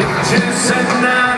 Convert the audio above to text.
Stick sit tonight.